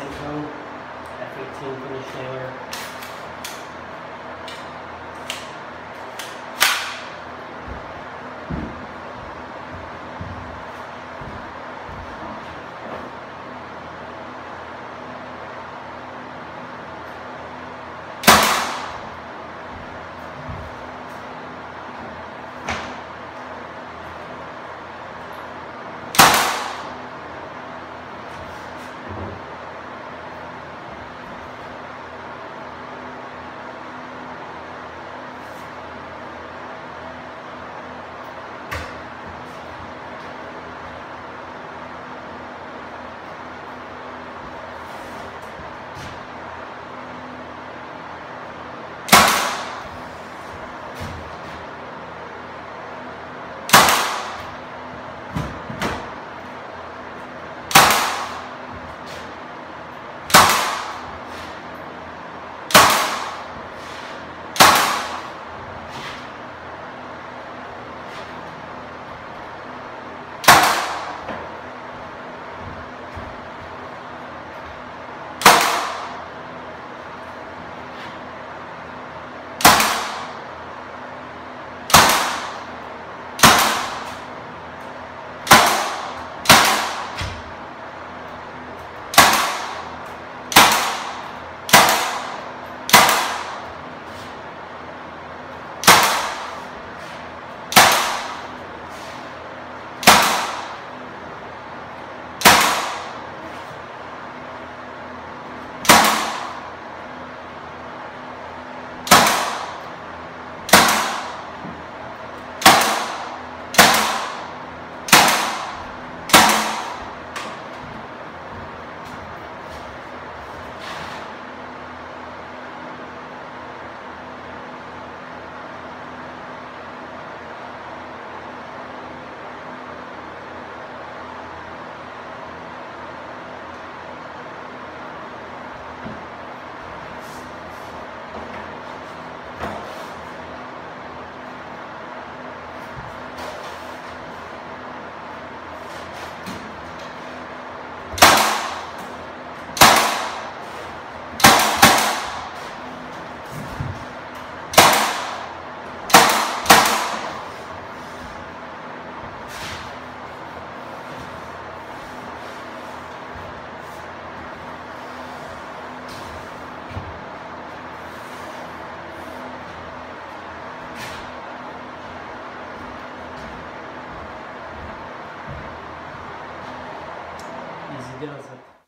Senko F18 finish nailer. Easy